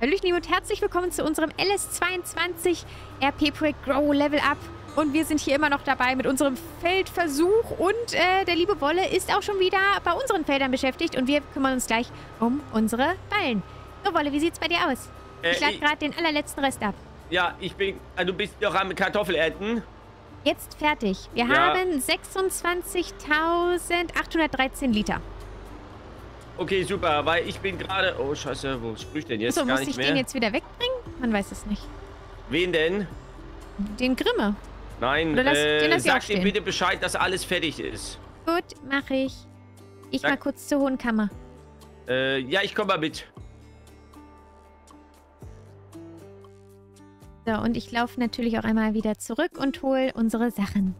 Hallöchen und herzlich willkommen zu unserem LS22 RP-Projekt Grow Level Up. Und wir sind hier immer noch dabei mit unserem Feldversuch. Und äh, der liebe Wolle ist auch schon wieder bei unseren Feldern beschäftigt. Und wir kümmern uns gleich um unsere Ballen. So, Wolle, wie sieht's bei dir aus? Äh, ich lade gerade den allerletzten Rest ab. Ja, ich bin. ah, Du bist noch am Kartoffelernten. Jetzt fertig. Wir Ja. haben 26.813 Liter. Okay, super, weil ich bin gerade. Oh, Scheiße, wo sprüht denn jetzt? So, muss ich mehr. den jetzt wieder wegbringen? Man weiß es nicht. Wen denn? Den Grimme. Nein, Oder lass- den äh, lass ich auch sag ihm bitte Bescheid, dass alles fertig ist. Gut, mache ich. Ich Sag- mal kurz zur Hohen Kammer. Äh, ja, ich komme mal mit. So, und ich laufe natürlich auch einmal wieder zurück und hole unsere Sachen.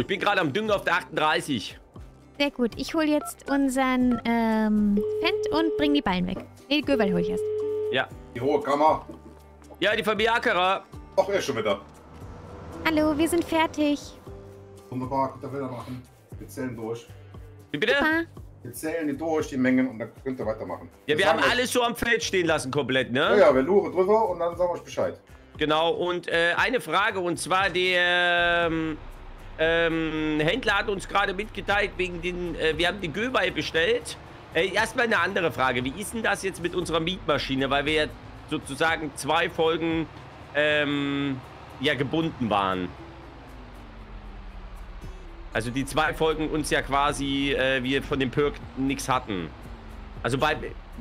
Ich bin gerade am Düngen auf der 38. Sehr gut. Ich hole jetzt unseren ähm, Fendt und bring die Ballen weg. Nee, die Göbel hole ich erst. Ja. Die hohe Kammer. Ja, die Familie Ackerer. Ach, er ist schon wieder. Hallo, wir sind fertig. Wunderbar, könnt ihr weitermachen. Wir zählen durch. Wie bitte? Super. Wir zählen die durch, die Mengen, und dann könnt ihr weitermachen. Ja, wir haben sagen euch- alles so am Feld stehen lassen, komplett, ne? Ja, ja, wir luren drüber und dann sagen wir euch Bescheid. Genau, und äh, eine Frage, und zwar der ähm, ähm, Händler hat uns gerade mitgeteilt, wegen den, äh, wir haben die Göweil bestellt. Äh, erstmal eine andere Frage, wie ist denn das jetzt mit unserer Mietmaschine, weil wir ja sozusagen zwei Folgen ähm, ja gebunden waren. Also die zwei Folgen uns ja quasi, äh, wir von dem Perk nichts hatten. Also bei,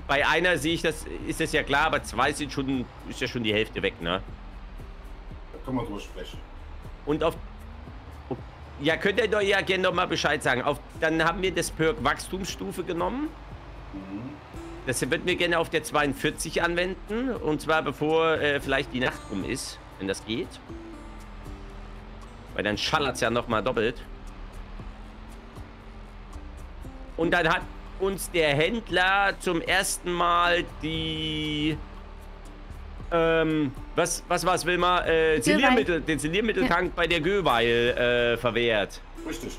bei einer sehe ich das, ist das ja klar, aber zwei sind schon, ist ja schon die Hälfte weg, ne? Da können wir drüber sprechen. Und auf. Ja, könnt ihr doch ja gerne noch mal Bescheid sagen. Auf, dann haben wir das Perk Wachstumsstufe genommen. Das würden wir gerne auf der 42 anwenden. Und zwar bevor äh, vielleicht die Nacht rum ist, wenn das geht. Weil dann schallert es ja noch mal doppelt. Und dann hat uns der Händler zum ersten Mal die... Ähm, was, was war's, Wilma? Äh, Siliermittel, den Siliermitteltank bei der Göweil äh, verwehrt. Richtig.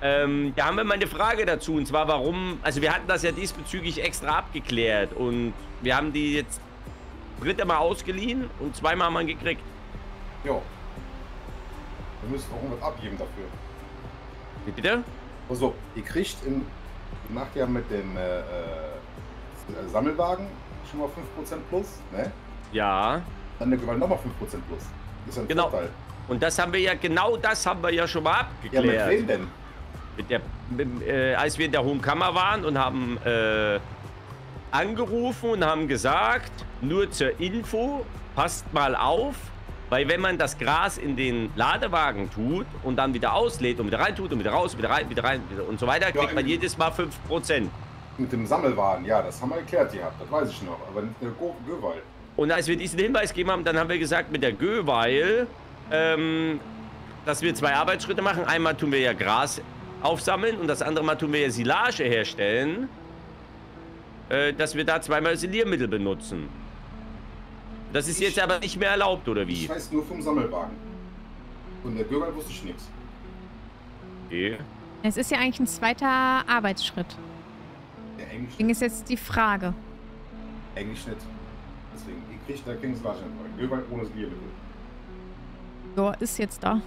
Ähm, da haben wir mal eine Frage dazu, und zwar warum, also wir hatten das ja diesbezüglich extra abgeklärt und wir haben die jetzt dritte Mal ausgeliehen und zweimal haben wir ihn gekriegt. Ja. Wir müssen auch irgendwas abgeben dafür. Wie Bitte? Also, ihr kriegt in, ihr macht ja mit dem äh, äh, Sammelwagen schon mal 5% plus, ne? Ja. Dann der Gewalt nochmal 5% plus. Das ist ein Genau. Vorteil. Und das haben wir ja, genau das haben wir ja schon mal Ja, mit abgeklärt. wem denn? Mit der, mit, äh, als wir in der Hohen Kammer waren und haben äh, angerufen und haben gesagt, nur zur Info, passt mal auf, weil wenn man das Gras in den Ladewagen tut und dann wieder auslädt und wieder rein tut und wieder raus, wieder rein, wieder rein wieder und so weiter, kriegt man in- jedes Mal 5%. Mit dem Sammelwagen, ja, das haben wir geklärt gehabt, das weiß ich noch. Aber nicht der Go Gewalt. Und als wir diesen Hinweis gegeben haben, dann haben wir gesagt, mit der Göweil, ähm, dass wir zwei Arbeitsschritte machen. Einmal tun wir ja Gras aufsammeln und das andere Mal tun wir ja Silage herstellen. Äh, dass wir da zweimal Siliermittel benutzen. Das ist jetzt aber nicht mehr erlaubt, oder Ich wie? weiß nur vom Sammelwagen. Von der Gewalt wusste ich nichts. Okay. Es ist ja eigentlich ein zweiter Arbeitsschritt. Ja, eigentlich, Deswegen ist jetzt die Frage. eigentlich nicht. Deswegen, ihr kriegt da Kings Legend. Gewalt ohne Siliermittel. So, ist jetzt da.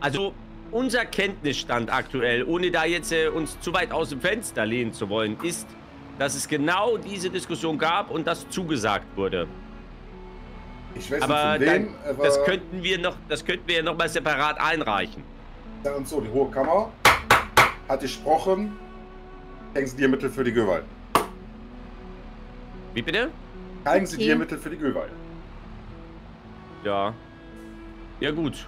Also, unser Kenntnisstand aktuell, ohne da jetzt äh, uns zu weit aus dem Fenster lehnen zu wollen, ist, dass es genau diese Diskussion gab und das zugesagt wurde. Ich weiß Aber nicht wem, dann, aber das könnten wir noch, das könnten wir ja noch mal separat einreichen. uns so, die Hohe Kammer hat gesprochen, kein Siliermittel für die Gewalt. Wie bitte? Kein Okay. Siliermittel für die Gewalt. Ja. Ja gut.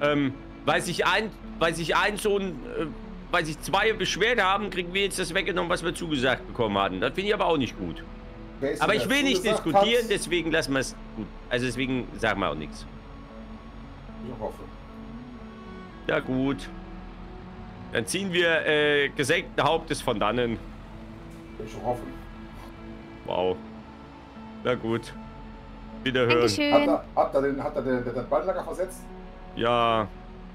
Ähm, weil sich ein, weil sich ein so ein, äh, weil sich zwei beschwert haben, kriegen wir jetzt das weggenommen, was wir zugesagt bekommen hatten. Das finde ich aber auch nicht gut. Aber ich will nicht diskutieren, hat? deswegen lassen wir es gut. Also deswegen sagen wir auch nichts. Ich hoffe. Ja gut. Dann ziehen wir äh, gesenkten Hauptes von dannen. Ich hoffe. Wow. Na gut. Wiederhören. Hat Dankeschön. er, hat er den, hat er den, den, den Balllager versetzt? Ja.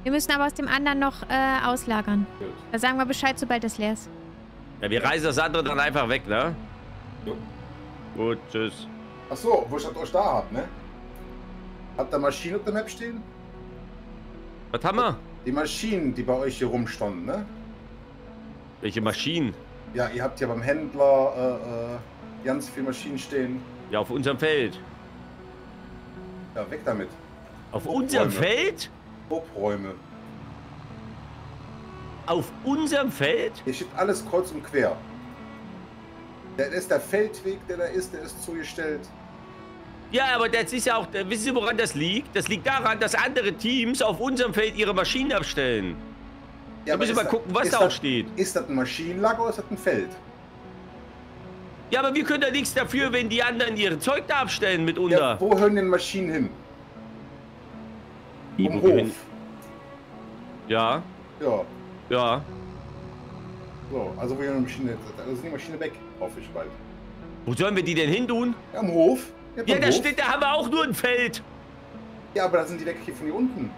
Wir müssen aber aus dem anderen noch äh, auslagern. Gut. Da sagen wir Bescheid, sobald das leer ist. Ja, wir reißen das andere dann einfach weg, ne? Jo. Gut, tschüss. Ach so, wo ich das euch da hab, ne? Habt ihr Maschinen auf der Map stehen? Was haben wir? Die Maschinen, die bei euch hier rumstanden, ne? Welche Maschinen? Ja, ihr habt ja beim Händler äh, äh, ganz viele Maschinen stehen. Ja, auf unserem Feld. Ja, weg damit. Auf Oh, unserem. Feld? Obräume. Auf unserem Feld? Hier steht alles kreuz und quer. Der ist der Feldweg, der da ist, der ist zugestellt. Ja, aber das ist ja auch, äh, wissen Sie, woran das liegt? Das liegt daran, dass andere Teams auf unserem Feld ihre Maschinen abstellen. Ja, Da müssen wir ist gucken, was da auch das- steht. Ist das ein Maschinenlager oder ist das ein Feld? Ja, aber wir können da nichts dafür, wenn die anderen ihre Zeug da abstellen mitunter. Ja, wo hören denn Maschinen hin? Wie, wo gehen- Hof. Ja, Ja, ja. so. Also wo hier eine Maschine Also ist die Maschine weg, hoffe ich bald. Wo sollen wir die denn hin tun? Ja, am Hof. Ja, Ja, da Hof. steht, da haben wir auch nur ein Feld. Ja, aber da sind die weg hier von hier unten.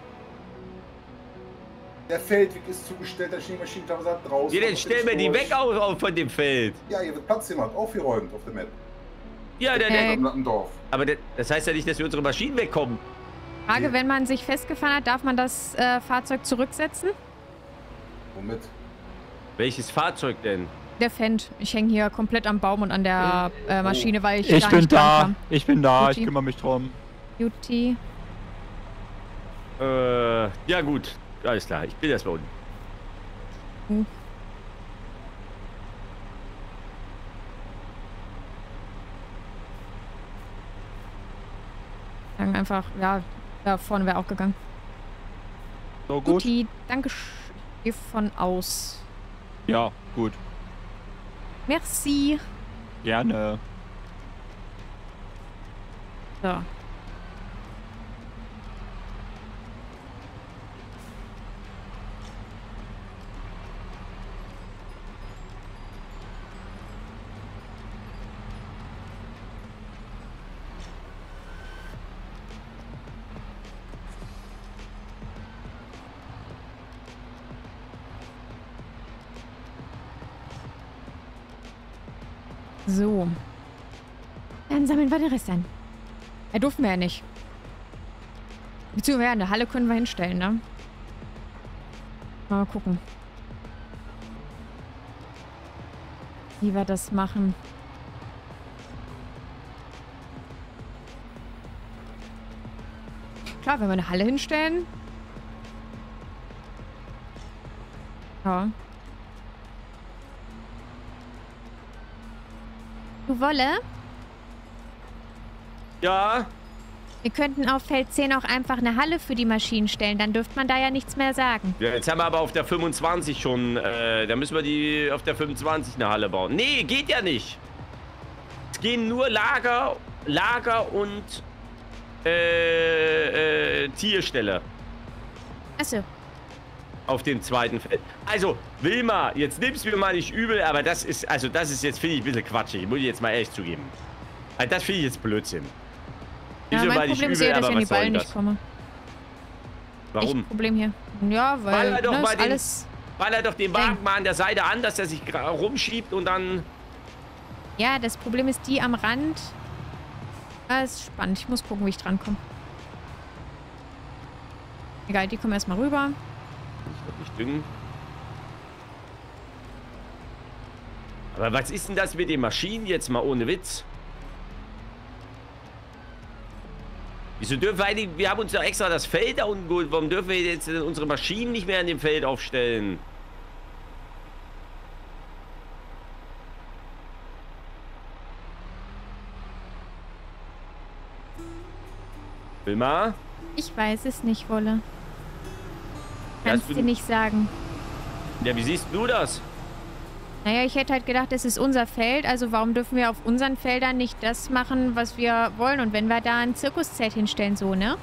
Der Feldweg ist zugestellt, da stehen die Maschinen teilweise draußen. Ja, dann stellen wir die weg auf, auf von dem Feld. Ja, hier wird Platz gemacht, aufgeräumt auf der Map. Ja, dann, Äh, Im im Dorf. aber das, heißt ja nicht, dass wir unsere Maschinen wegkommen. Frage, Ja. wenn man sich festgefahren hat, darf man das äh, Fahrzeug zurücksetzen? Womit? Welches Fahrzeug denn? Der Fendt. Ich hänge hier komplett am Baum und an der äh, Maschine, weil ich, Ich gar bin nicht da. dran Ich bin da. Ich Guti. kümmere mich drum. kam. Juti. Äh, ja gut. Alles klar, ich bin erstmal unten. Sagen einfach, ja, da vorne wäre auch gegangen. So gut? Guti, danke. sch- Ich gehe von aus. Ja, gut. Merci. Gerne. So. So. Dann sammeln wir den Rest an. Ja, durften wir ja nicht. Beziehungsweise ja, eine Halle können wir hinstellen, ne? Mal gucken. Wie wir das machen. Klar, wenn wir eine Halle hinstellen. Ja. Du Wolle? Ja, Wir könnten auf Feld 10 auch einfach eine Halle für die Maschinen stellen. Dann dürfte man da ja nichts mehr sagen. Ja, jetzt haben wir aber auf der 25 schon, äh, da müssen wir die auf der 25 eine Halle bauen. Nee, geht ja nicht. Es gehen nur Lager, Lager und äh, äh, Tierstelle Achso. Auf dem zweiten Feld. Also, Wilma, jetzt nimm's mir mal nicht übel, aber das ist, also das ist jetzt, finde ich, ein bisschen quatschig. Muss ich jetzt mal ehrlich zugeben. Also, das finde ich jetzt Blödsinn. Ja, mein Problem ist eher, dass ich an die das? nicht komme. Warum? Echt Problem hier. Ja, weil, Weil er doch ne, den- alles... Weil er doch den. Wagen mal an der Seite an, dass er sich rumschiebt und dann... Ja, das Problem ist die am Rand. Das ist spannend. Ich muss gucken, wie ich drankomme. Egal, die kommen erstmal rüber. Nicht düngen. Aber was ist denn das mit den Maschinen jetzt mal ohne Witz? Wieso dürfen wir eigentlich, wir haben uns ja extra das Feld da unten geholt, warum dürfen wir jetzt unsere Maschinen nicht mehr an dem Feld aufstellen? Wilma? Ich weiß es nicht, Wolle. Kannst bin- nicht sagen. Ja, wie siehst du das? Naja, ich hätte halt gedacht, es ist unser Feld, also warum dürfen wir auf unseren Feldern nicht das machen, was wir wollen? Und wenn wir da ein Zirkuszelt hinstellen, so, ne?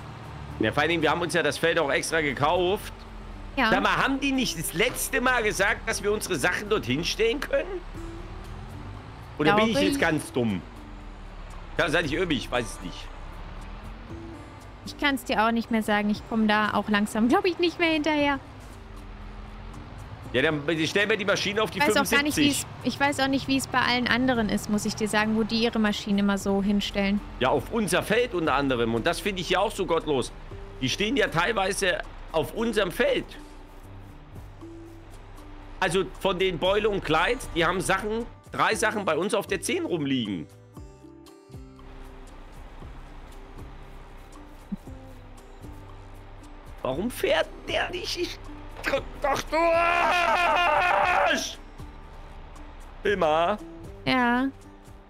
Ja, vor allen Dingen, wir haben uns ja das Feld auch extra gekauft. Ja. Sag mal, haben die nicht das letzte Mal gesagt, dass wir unsere Sachen dorthin stellen können? Oder bin ich Glaube jetzt ich. ganz dumm? Kann sein, ich mich, ich weiß es nicht. Ich kann es dir auch nicht mehr sagen. Ich komme da auch langsam, glaube ich, nicht mehr hinterher. Ja, dann stellen wir die Maschine auf die Ich weiß 75. auch gar nicht, wie es. Ich weiß auch nicht, wie es bei allen anderen ist, muss ich dir sagen, wo die ihre Maschinen immer so hinstellen. Ja, auf unser Feld unter anderem. Und das finde ich ja auch so gottlos. Die stehen ja teilweise auf unserem Feld. Also von den Beule und Kleid, die haben Sachen, drei Sachen bei uns auf der 10 rumliegen. Warum fährt der nicht? Ich doch durch! Wilma, Ja.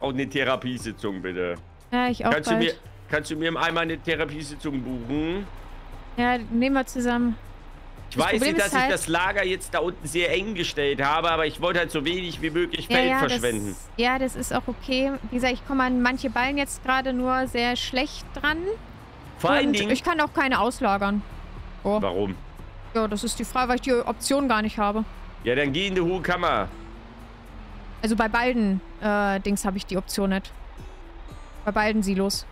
auch eine Therapiesitzung bitte. Ja, ich auch Kannst du, bald. mir, kannst du mir einmal eine Therapiesitzung buchen? Ja, nehmen wir zusammen. Ich Das weiß Problem nicht, dass ist ich halt- das Lager jetzt da unten sehr eng gestellt habe, aber ich wollte halt so wenig wie möglich Feld ja, verschwenden. Das, ja, das ist auch okay. Wie gesagt, ich komme an manche Ballen jetzt gerade nur sehr schlecht dran. Vor allen Dingen... ich kann auch keine auslagern. Oh. Warum? Ja, das ist die Frage, weil ich die Option gar nicht habe. Ja, dann geh in die hohe Kammer. Also bei beiden äh, Dings habe ich die Option nicht. Bei beiden Silos.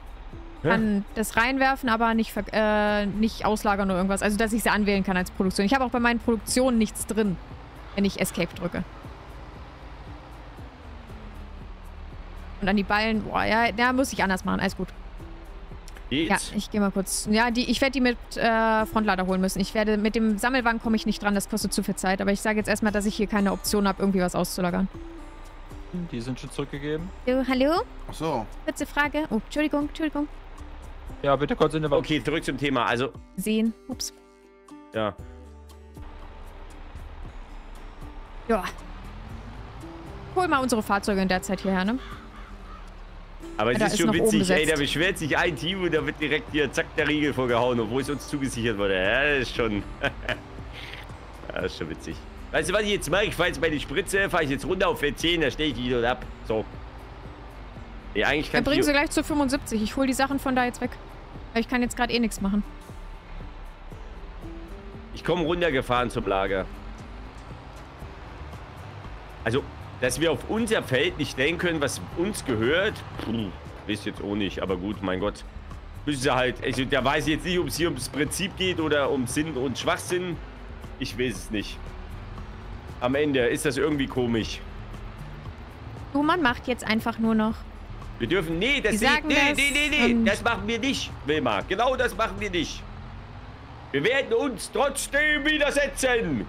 Hä? Kann das reinwerfen, aber nicht, äh, nicht auslagern oder irgendwas. Also, dass ich sie anwählen kann als Produktion. Ich habe auch bei meinen Produktionen nichts drin, wenn ich Escape drücke. Und an die Ballen, boah, ja, da muss ich anders machen. Alles gut. Ja, Geht's? ich gehe mal kurz. Ja, die, ich werde die mit äh, Frontlader holen müssen. Ich werde mit dem Sammelwagen komme ich nicht dran, das kostet zu viel Zeit. Aber ich sage jetzt erstmal, dass ich hier keine Option habe, irgendwie was auszulagern. Die sind schon zurückgegeben. So, hallo? Ach so. Kurze Frage. Oh, Entschuldigung, Entschuldigung. Ja, bitte kurz in der Okay, zurück zum Thema. Also, Sehen. Ups. ja. Ja. Hol mal unsere Fahrzeuge in der Zeit hierher, ne? Aber es Da ist ist schon witzig, ey, da beschwert sich ein Team und da wird direkt hier zack der Riegel vorgehauen, obwohl es uns zugesichert wurde. Ja, das ist schon... ja, das ist schon witzig. Weißt du, was ich jetzt mache? Ich fahre jetzt meine Spritze, fahre ich jetzt runter auf Feld 10, da stelle ich die dort ab. So. Nee, eigentlich kann Dann bringen sie gleich zu 75. Ich hol die Sachen von da jetzt weg. Weil ich kann jetzt gerade eh nichts machen. Ich komme runtergefahren zum Lager. Also, dass wir auf unser Feld nicht stellen können, was uns gehört, puh, weiß jetzt auch nicht. Aber gut, mein Gott. Müssen sie halt, also da weiß ich jetzt nicht, ob es hier ums Prinzip geht oder um Sinn und Schwachsinn. Ich weiß es nicht. Am Ende ist das irgendwie komisch. Du, man macht jetzt einfach nur noch. Wir dürfen, nee, das nee, nee, das nee, nee, nee, das machen wir nicht, Wilma. Genau das machen wir nicht. Wir werden uns trotzdem widersetzen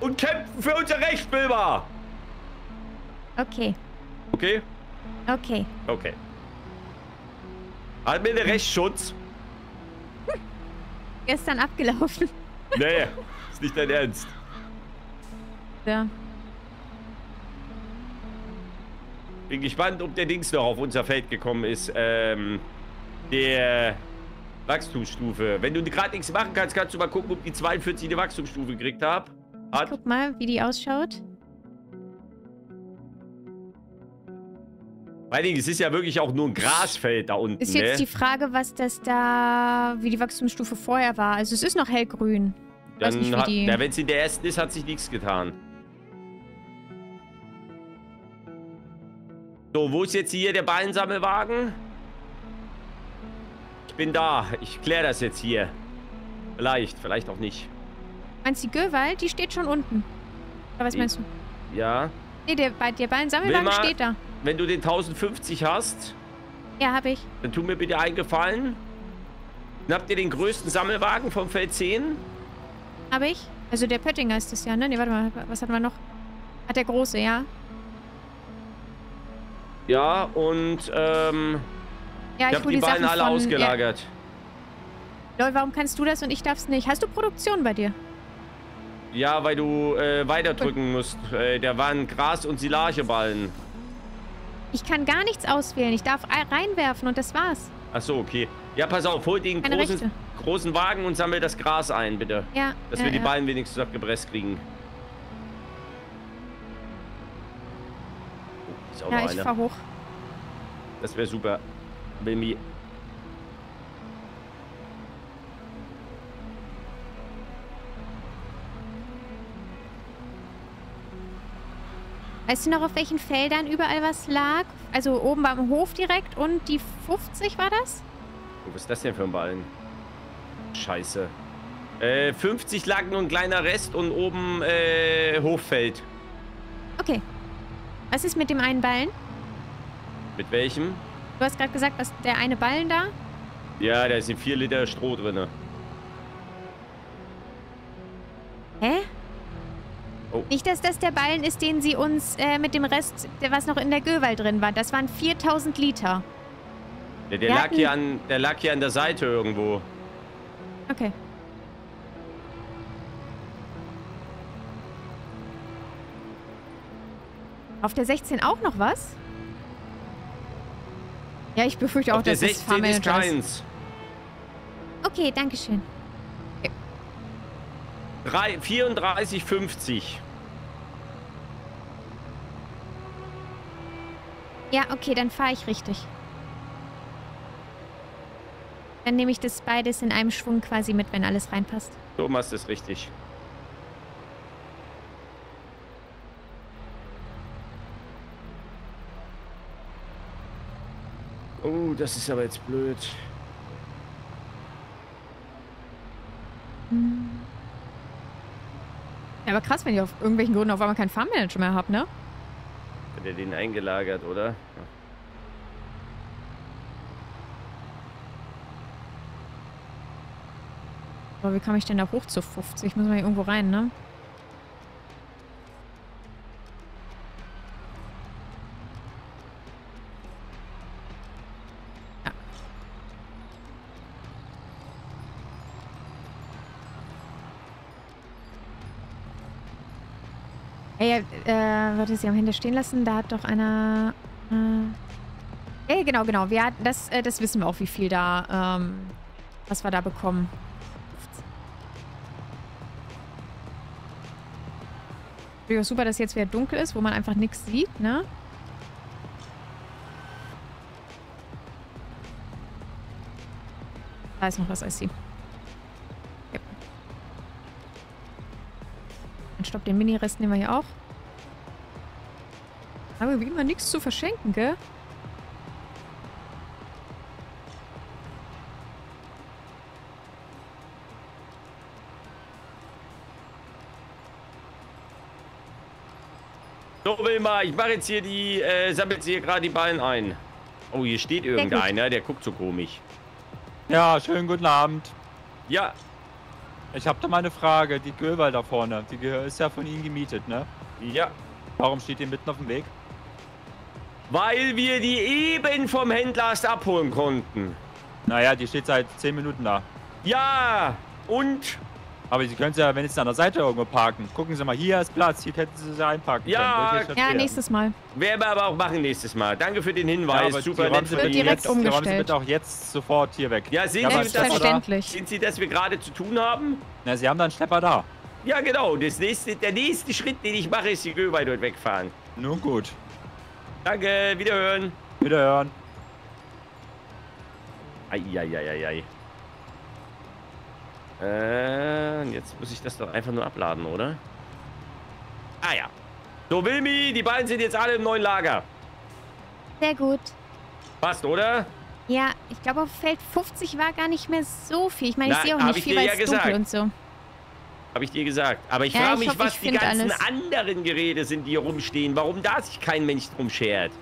und kämpfen für unser Recht, Wilma. Okay, Okay? okay. Okay. Hat mir den Rechtsschutz? Gestern abgelaufen. Nee, ist nicht dein Ernst. Ja. Bin gespannt, ob der Dings noch auf unser Feld gekommen ist. Ähm, der Wachstumsstufe. Wenn du gerade nichts machen kannst, kannst du mal gucken, ob die 42 eine Wachstumsstufe gekriegt hab. hat. Guck mal, wie die ausschaut. Dingen, es ist ja wirklich auch nur ein Grasfeld da unten, Ist jetzt ne? die Frage, was das da, wie die Wachstumsstufe vorher war. Also es ist noch hellgrün. Dann nicht, wie hat, die- wenn es in der ersten ist, hat sich nichts getan. So, wo ist jetzt hier der Ballensammelwagen? Ich bin da. Ich kläre das jetzt hier. Vielleicht, vielleicht auch nicht. Meinst du die Göwald? Die steht schon unten. Oder was meinst du? Ja. Nee, der, der Ballensammelwagen Wilma? steht da. Wenn du den 1050 hast, Ja, habe ich. dann tu mir bitte einen Gefallen. Schnappt ihr den größten Sammelwagen vom Feld 10? Habe ich. Also der Pöttinger ist das ja, ne? Nee, warte mal. Was hatten wir noch? Hat der große, ja. Ja, und ähm, Ja, ich ich habe die die Ballen alle von... ausgelagert. Ja. Lol, warum kannst du das und ich darf's nicht? Hast du Produktion bei dir? Ja, weil du äh, weiter drücken musst. Äh, da waren Gras- und Silageballen. Ich kann gar nichts auswählen. Ich darf ei- reinwerfen und das war's. Ach so, okay. Ja, pass auf, hol den großen, großen Wagen und sammel das Gras ein, bitte. Ja. Dass ja, wir die ja. Ballen wenigstens abgepresst kriegen. Oh, ist auch Ja, noch ich einer. fahr hoch. Das wäre super. Wilmi. Weißt du noch, auf welchen Feldern überall was lag? Also oben beim Hof direkt und die 50 war das? Was ist das denn für ein Ballen? Scheiße. Äh, 50 lag nur ein kleiner Rest und oben äh, Hochfeld. Okay. Was ist mit dem einen Ballen? Mit welchem? Du hast gerade gesagt, was der eine Ballen da? Ja, da sind 4 Liter Stroh drin. Hä? Oh. Nicht, dass das der Ballen ist, den sie uns äh, mit dem Rest, der was noch in der Göwal drin war. Das waren 4000 Liter. Der, der, lag hatten- hier an, der lag hier an der Seite irgendwo. Okay. Auf der 16 auch noch was? Ja, ich befürchte auch, Auf der dass es 16 ist Farmmanager ist. keins. Okay, danke schön. Drei- 34,50. Ja, okay, dann fahre ich richtig. Dann nehme ich das beides in einem Schwung quasi mit, wenn alles reinpasst. So machst du es richtig. Oh, das ist aber jetzt blöd. Ja, aber krass, wenn ich auf irgendwelchen Gründen auf einmal keinen Farmmanager mehr habe, ne? Hat er den eingelagert, oder? Aber wie komme ich denn da hoch zu 50? Muss man hier irgendwo rein, ne? Ey, äh, warte, sie haben hinter stehen lassen. Da hat doch einer. Äh, ey, genau, genau. Wir das, äh, das wissen wir auch, wie viel da, ähm, was wir da bekommen. Natürlich auch super, dass jetzt wieder dunkel ist, wo man einfach nichts sieht, ne? Da ist noch was, I see. Ja. Dann stopp, den Mini-Rest nehmen wir hier auch. Aber wie immer nichts zu verschenken, gell? So, Wilma, ich mache jetzt hier die, äh, sammelt hier gerade die Ballen ein. Oh, hier steht irgendeiner, der guckt so komisch. Ja, schönen guten Abend. Ja, Ich habe da mal eine Frage. Die Göwal da vorne, die ist ja von Ihnen gemietet, ne? ja. Warum steht die mitten auf dem Weg? Weil wir die eben vom Händler erst abholen konnten. Naja, die steht seit 10 Minuten da. Ja, und? Aber Sie können sie ja wenigstens an der Seite irgendwo parken. Gucken Sie mal, hier ist Platz, hier hätten Sie sie einparken Ja, Ja, nächstes Mal. Werden wir aber auch machen nächstes Mal. Danke für den Ja, Hinweis. aber Super die nett Ihnen. direkt jetzt, die räumen Sie umgestellt. bitte auch jetzt sofort hier weg. Ja, sehen Ja, Sie, das. Sehen Sie, dass wir gerade zu tun haben? Na, Sie haben da einen Schlepper da. Ja, genau. Das nächste, der nächste Schritt, den ich mache, ist die Göbei dort wegfahren. Nun gut. Danke, wiederhören. Wiederhören. Eieieiei. Äh, jetzt muss ich das doch einfach nur abladen, oder? Ah ja. So, Wilmi, die beiden sind jetzt alle im neuen Lager. Sehr gut. Passt, oder? Ja, ich glaube, auf Feld 50 war gar nicht mehr so viel. Ich meine, ich sehe auch nicht ich viel, weil ja es dunkel gesagt. und so. Habe ich dir gesagt. Aber ich Ja, frage ich mich, hoffe, was die ganzen alles. anderen Geräte sind, die hier rumstehen. Warum da sich kein Mensch drum schert.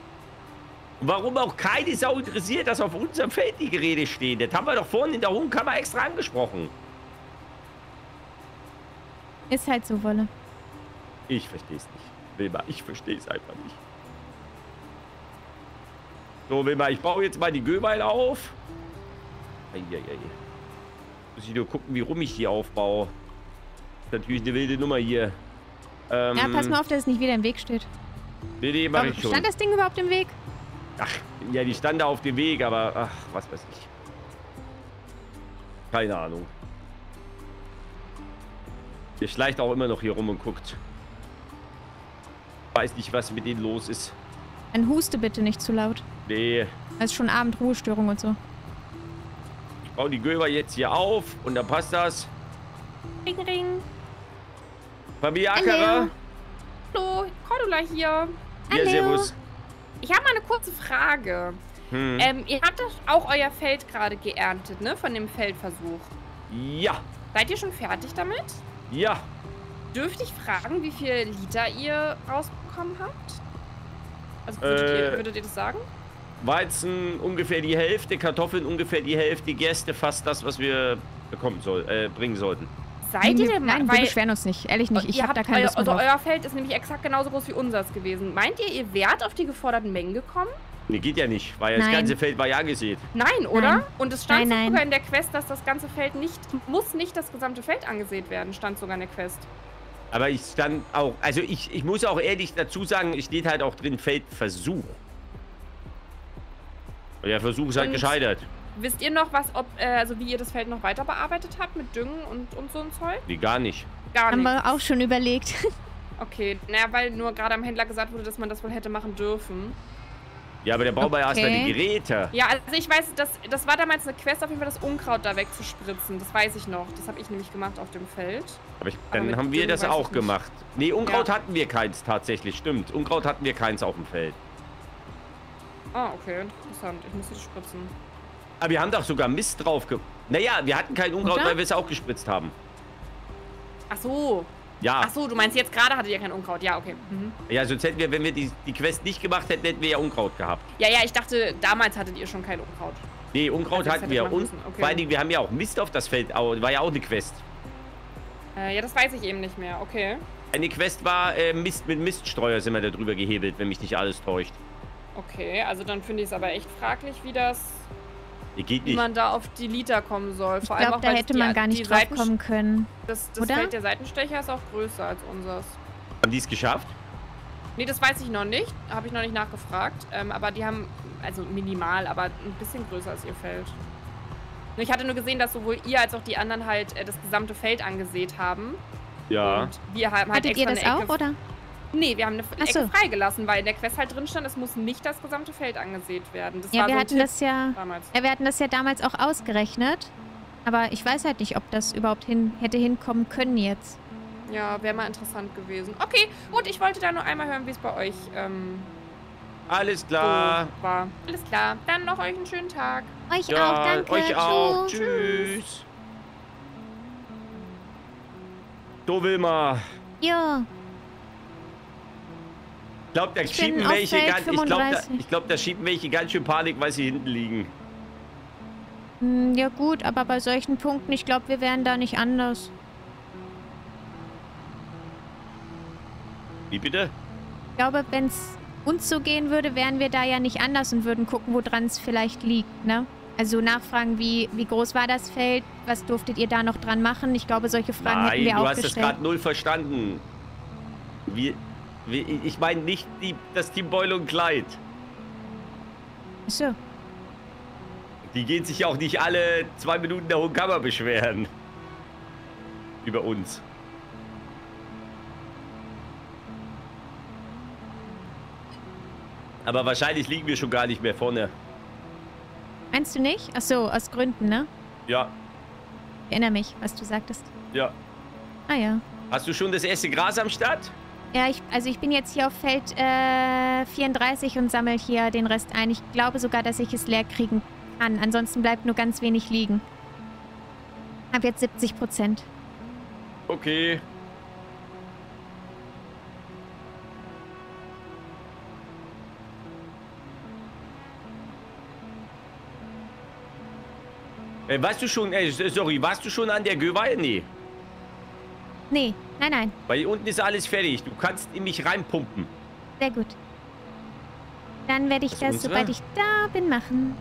Und warum auch keine Sau interessiert, dass auf unserem Feld die Geräte stehen. Das haben wir doch vorhin in der hohen Kammer extra angesprochen. Ist halt so, Wolle. Ich verstehe es nicht. Wilma, ich verstehe es einfach nicht. So, Wilma, ich baue jetzt mal die Göbeil auf. Eieiei. Muss ich nur gucken, wie rum ich die aufbaue. Ist natürlich eine wilde Nummer hier. Ähm, Ja, pass mal auf, dass es nicht wieder im Weg steht. Nee, nee, mach Warum- ich schon. Stand das Ding überhaupt im Weg? Ach, ja, die stand da auf dem Weg, aber ach, was weiß ich. Keine Ahnung. Der schleicht auch immer noch hier rum und guckt. Weiß nicht, was mit denen los ist. Dann huste bitte nicht zu laut. Nee, Es ist schon Abendruhestörung und so. ich baue die Göber jetzt hier auf und dann passt das. Ring, ring. Hallo. Ackerer? Hallo, Cordula hier. Ja, Hallo. servus. Ich habe mal eine kurze Frage. Hm. Ähm, ihr habt doch auch euer Feld gerade geerntet, ne? Von dem Feldversuch. Ja, Seid ihr schon fertig damit? ja. Dürfte ich fragen, wie viel Liter ihr rausbekommen habt? Also würdet, Äh, ihr, würdet ihr das sagen? Weizen ungefähr die Hälfte, Kartoffeln ungefähr die Hälfte, Gerste fast das, was wir bekommen soll, äh, bringen sollten. Seid ihr denn Nein, wir weil beschweren uns nicht. Ehrlich nicht. Ich habe da keine euer, Lust also drauf. euer Feld ist nämlich exakt genauso groß wie unseres gewesen. Meint ihr, ihr wärt auf die geforderten Mengen gekommen? Nee, geht ja nicht, weil das Nein. ganze Feld war ja gesät. Nein, oder? Nein. Und es stand Nein, nein. sogar in der Quest, dass das ganze Feld nicht, muss nicht das gesamte Feld angesät werden, stand sogar in der Quest. Aber ich stand auch, also ich, ich muss auch ehrlich dazu sagen, es steht halt auch drin Feldversuch. Und der Versuch ist halt Und- gescheitert. Wisst ihr noch, was, ob, äh, also wie ihr das Feld noch weiter bearbeitet habt mit Düngen und, und so ein Zeug? Wie gar nicht. Gar Haben nicht. wir auch schon überlegt. Okay, naja, weil nur gerade am Händler gesagt wurde, dass man das wohl hätte machen dürfen. Ja, aber der braucht okay. erstmal die. Geräte. Ja, also ich weiß, das, das war damals eine Quest, auf jeden Fall das Unkraut da wegzuspritzen. Das weiß ich noch. Das habe ich nämlich gemacht auf dem Feld. Aber ich, Aber dann mit haben wir Düngen das auch gemacht. Nee, Unkraut Ja. hatten wir keins tatsächlich, stimmt. Unkraut hatten wir keins auf dem Feld. Ah, okay, interessant. Ich muss das spritzen. Aber wir haben doch sogar Mist drauf ge... Naja, wir hatten kein Unkraut, Oder? weil wir es auch gespritzt haben. Ach so. Ja, Ach so, du meinst jetzt gerade hattet ihr kein Unkraut. Ja, okay. Mhm. ja, sonst hätten wir, wenn wir die, die Quest nicht gemacht hätten, hätten wir ja Unkraut gehabt. Ja, ja, ich dachte, damals hattet ihr schon kein Unkraut. Nee, Unkraut Also hatten wir. Und okay. vor allen Dingen, wir haben ja auch Mist auf das Feld. War ja auch eine Quest. Äh, ja, das weiß ich eben nicht mehr. Okay. Eine Quest war äh, Mist mit Miststreuer sind wir da drüber gehebelt, wenn mich nicht alles täuscht. Okay, also dann finde ich es aber echt fraglich, wie das, wie nicht. man da auf die Liter kommen soll. Ich Vor allem glaube, auch, da hätte die, man gar nicht drauf Seiten- kommen können. Das, das Oder? Feld der Seitenstecher ist auch größer als unseres. Haben die es geschafft? Nee, das weiß ich noch nicht. Habe ich noch nicht nachgefragt. Ähm, aber die haben, also minimal, aber ein bisschen größer als ihr Feld. Nur Ich hatte nur gesehen, dass sowohl ihr als auch die anderen halt äh, das gesamte Feld angesät haben. Ja. Und wir haben halt Hattet ihr extra das eine auch, oder? Nee, wir haben eine Ach Ecke so. freigelassen, weil in der Quest halt drin stand, es muss nicht das gesamte Feld angesät werden. Das Ja, war wir so hatten Tipp das ja... damals. Ja, wir hatten das ja damals auch ausgerechnet. Aber ich weiß halt nicht, ob das überhaupt hin, hätte hinkommen können jetzt. Ja, wäre mal interessant gewesen. Okay, gut, ich wollte da nur einmal hören, wie es bei euch ähm, Alles so klar. war. Alles klar. Dann noch euch einen schönen Tag. Euch Ja, auch, danke. euch auch. Tschüss. Tschüss. So, Wilma. Ja, Ich glaube, da Ich schieben welche ganz, ich glaube, da, 35. ich glaub, da schieben welche ganz schön Panik, weil sie hinten liegen. Hm, ja gut, aber bei solchen Punkten, ich glaube, wir wären da nicht anders. Wie bitte? Ich glaube, wenn es uns so gehen würde, wären wir da ja nicht anders und würden gucken, woran es vielleicht liegt, ne? Also nachfragen, wie, wie groß war das Feld? Was durftet ihr da noch dran machen? Ich glaube, solche Fragen hätten Nein, wir du auch hast das gestellt. gerade null verstanden. Wie, ich meine nicht die, das Team Beule und Kleid. Achso. Die gehen sich ja auch nicht alle zwei Minuten in der Hohen Kammer beschweren. Über uns. Aber wahrscheinlich liegen wir schon gar nicht mehr vorne. Meinst du nicht? Achso, aus Gründen, ne? Ja, Ich erinnere mich, was du sagtest. ja. Ah ja. Hast du schon das erste Gras am Start? Ja, ich, also ich bin jetzt hier auf Feld äh, 34 und sammle hier den Rest ein. Ich glaube sogar, dass ich es leer kriegen kann. Ansonsten bleibt nur ganz wenig liegen. Hab jetzt 70 Prozent. Okay. Äh, warst du schon, äh, sorry, warst du schon an der Göweih? Nee. Nee, nein, nein. Weil unten ist alles fertig. Du kannst in mich reinpumpen. Sehr gut. Dann werde ich Das das, sobald ich da bin, machen.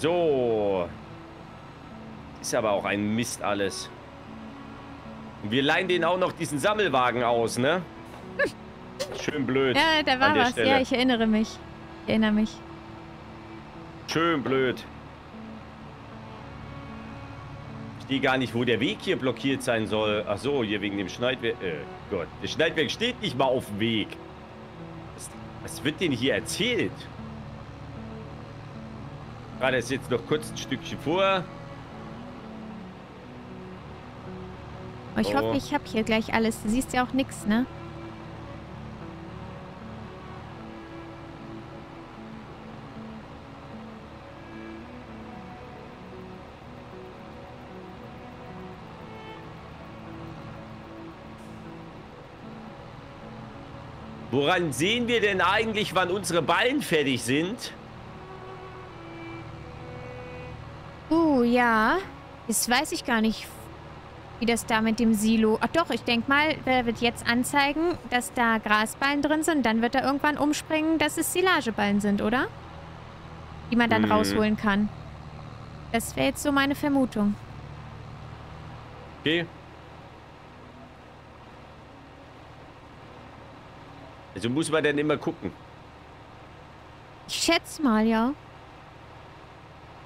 So. Ist aber auch ein Mist alles. Und wir leihen denen auch noch diesen Sammelwagen aus, ne? Schön blöd. Ja, da war was. Stelle. Ja, ich erinnere mich. Ich erinnere mich. Schön blöd. Verstehe gar nicht, wo der Weg hier blockiert sein soll. Ach so, hier wegen dem Schneidwerk. Äh, Gott. Der Schneidwerk steht nicht mal auf dem Weg. Was, was wird denn hier erzählt? Gerade ist jetzt noch kurz ein Stückchen vor. Ich Oh. hoffe, ich habe hier gleich alles. Du siehst ja auch nichts, ne? Woran sehen wir denn eigentlich, wann unsere Ballen fertig sind? Oh, ja. Das weiß ich gar nicht, wie das da mit dem Silo... Ach doch, ich denke mal, der wird jetzt anzeigen, dass da Grasballen drin sind. Dann wird er irgendwann umspringen, dass es Silageballen sind, oder? Die man dann Hm. rausholen kann. Das wäre jetzt so meine Vermutung. Okay. Also muss man dann immer gucken. Ich schätze mal, ja.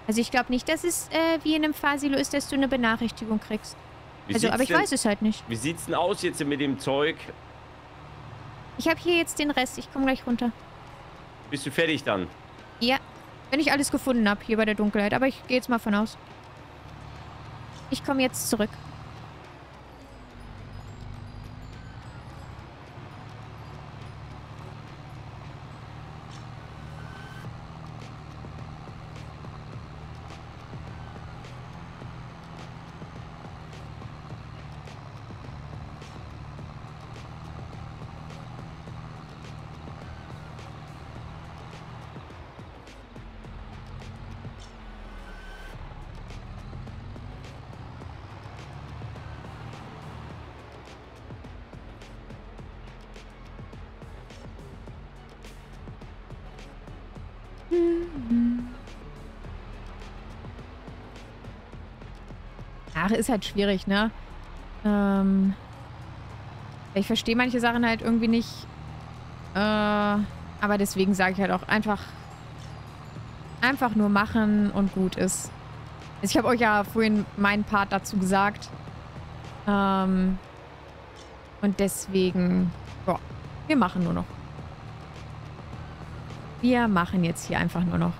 Also ich glaube nicht, dass es äh, wie in einem Fahrsilo ist, dass du eine Benachrichtigung kriegst. Wie also, aber ich denn, weiß es halt nicht. Wie sieht's denn aus jetzt mit dem Zeug? Ich habe hier jetzt den Rest. Ich komme gleich runter. Bist du fertig dann? Ja, wenn ich alles gefunden habe hier bei der Dunkelheit. Aber ich gehe jetzt mal von aus. Ich komme jetzt zurück. Ach, ist halt schwierig, ne? Ähm. Ich verstehe manche Sachen halt irgendwie nicht. Äh, aber deswegen sage ich halt auch einfach. Einfach nur machen und gut ist. Also ich habe euch ja vorhin meinen Part dazu gesagt. Ähm. Und deswegen. Ja, wir machen nur noch. Wir machen jetzt hier einfach nur noch.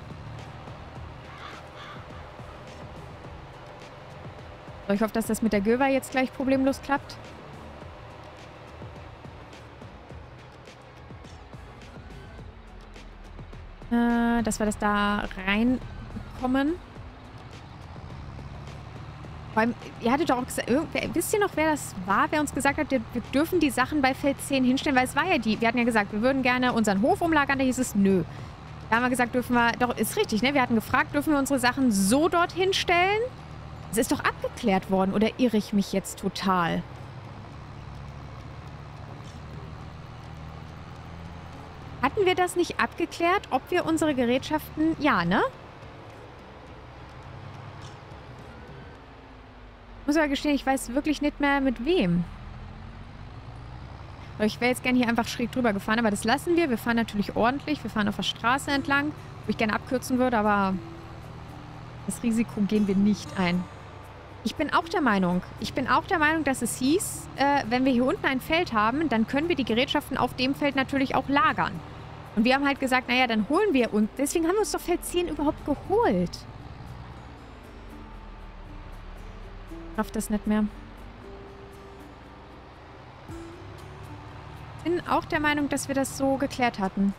So, ich hoffe, dass das mit der Göver jetzt gleich problemlos klappt. Äh, dass wir das da reinbekommen. Vor allem, ihr hattet doch auch gesagt, wisst ihr noch, wer das war, wer uns gesagt hat, wir, dürfen die Sachen bei Feld 10 hinstellen, weil es war ja die, wir hatten ja gesagt, wir würden gerne unseren Hof umlagern, da hieß es, nö. Da haben wir gesagt, dürfen wir, doch, ist richtig, ne? Wir hatten gefragt, dürfen wir unsere Sachen so dorthin stellen? Es ist doch abgeklärt worden, oder irre ich mich jetzt total? Hatten wir das nicht abgeklärt, ob wir unsere Gerätschaften... Ja, ne? Muss aber gestehen, ich weiß wirklich nicht mehr mit wem. Ich wäre jetzt gerne hier einfach schräg drüber gefahren, aber das lassen wir. Wir fahren natürlich ordentlich. Wir fahren auf der Straße entlang, wo ich gerne abkürzen würde, aber das Risiko gehen wir nicht ein. Ich bin auch der Meinung, ich bin auch der Meinung, dass es hieß, äh, wenn wir hier unten ein Feld haben, dann können wir die Gerätschaften auf dem Feld natürlich auch lagern. Und wir haben halt gesagt, naja, dann holen wir uns. Deswegen haben wir uns doch Feld 10 überhaupt geholt. Ich raff das nicht mehr. Ich bin auch der Meinung, dass wir das so geklärt hatten.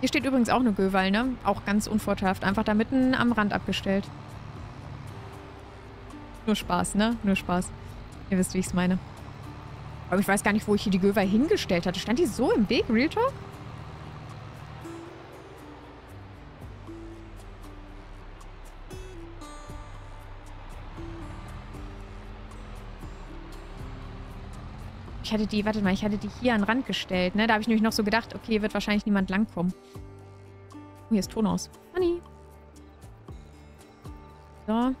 Hier steht übrigens auch eine Göwal, ne? Auch ganz unvorteilhaft. Einfach da mitten am Rand abgestellt. Nur Spaß, ne? Nur Spaß. Ihr wisst, wie ich es meine. Aber ich weiß gar nicht, wo ich hier die Göwal hingestellt hatte. Stand die so im Weg, Real Talk? Hatte die, warte mal, ich hatte die hier an den Rand gestellt, ne? Da habe ich nämlich noch so gedacht, okay, wird wahrscheinlich niemand langkommen. Oh, hier ist Ton aus. Honey. So.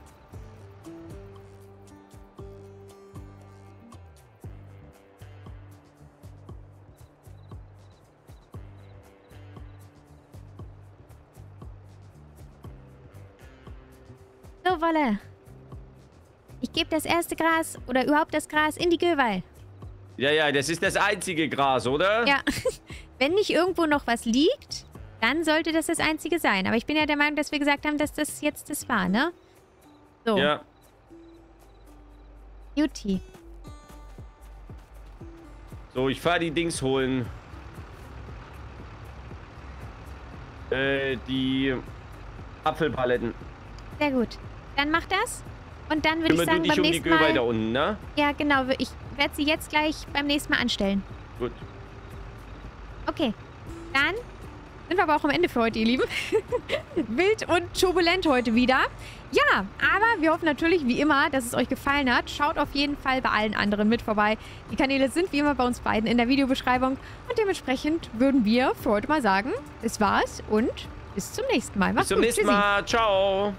So, Wolle. Ich gebe das erste Gras oder überhaupt das Gras in die Göwal. Ja, ja, das ist das einzige Gras, oder? Ja. Wenn nicht irgendwo noch was liegt, dann sollte das das einzige sein. Aber ich bin ja der Meinung, dass wir gesagt haben, dass das jetzt das war, ne? So, Ja. Juti. So, ich fahre die Dings holen. Äh, die Apfelpaletten. Sehr gut. Dann mach das. Und dann würde ich sagen, beim um die nächsten Göbei da Mal... unten, ne? Ja, genau. Ich werde sie jetzt gleich beim nächsten Mal anstellen. Gut. Okay, dann sind wir aber auch am Ende für heute, ihr Lieben. Wild und turbulent heute wieder. Ja, aber wir hoffen natürlich, wie immer, dass es euch gefallen hat. Schaut auf jeden Fall bei allen anderen mit vorbei. Die Kanäle sind wie immer bei uns beiden in der Videobeschreibung. Und dementsprechend würden wir für heute mal sagen, das war's und bis zum nächsten Mal. Bis Macht's zum gut. nächsten Tschüssi. Mal. Ciao.